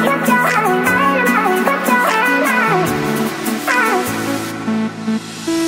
Put your hand out.